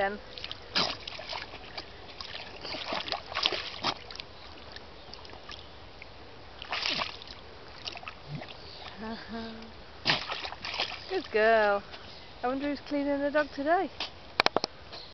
Then. Good girl. I wonder who's cleaning the dog today.